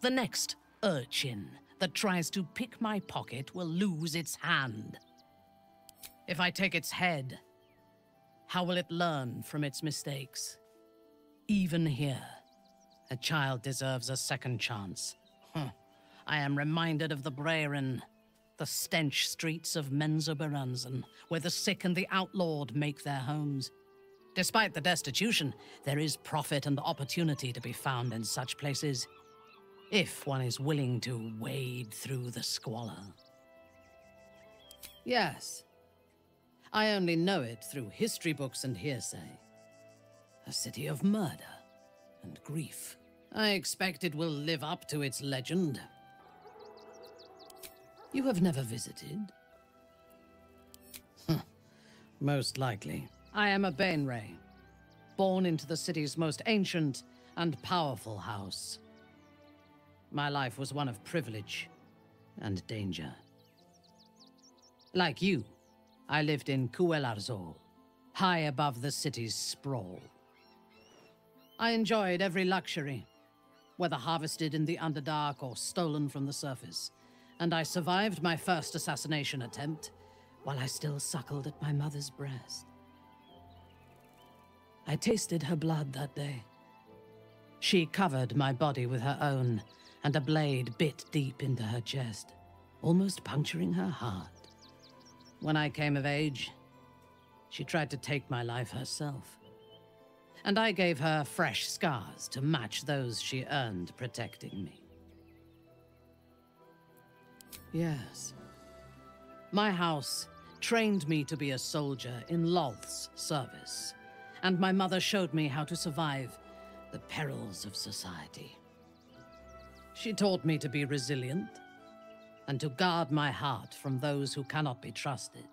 The next urchin that tries to pick my pocket will lose its hand. If I take its head, how will it learn from its mistakes? Even here, a child deserves a second chance. Huh. I am reminded of the Braeryn, the stench streets of Menzoberranzan, where the sick and the outlawed make their homes. Despite the destitution, there is profit and opportunity to be found in such places, if one is willing to wade through the squalor. Yes, I only know it through history books and hearsay. A city of murder and grief. I expect it will live up to its legend. You have never visited? Most likely. I am a Baenre, born into the city's most ancient and powerful house. My life was one of privilege and danger. Like you, I lived in Qu'ellarz'orl, high above the city's sprawl. I enjoyed every luxury, whether harvested in the Underdark or stolen from the surface, and I survived my first assassination attempt while I still suckled at my mother's breast. I tasted her blood that day. She covered my body with her own, and a blade bit deep into her chest, almost puncturing her heart. When I came of age, she tried to take my life herself. And I gave her fresh scars to match those she earned protecting me. Yes. My house trained me to be a soldier in Lolth's service, and my mother showed me how to survive the perils of society. She taught me to be resilient and to guard my heart from those who cannot be trusted,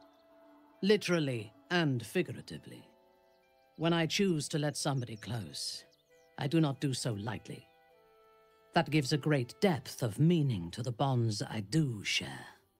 literally and figuratively. When I choose to let somebody close, I do not do so lightly. That gives a great depth of meaning to the bonds I do share.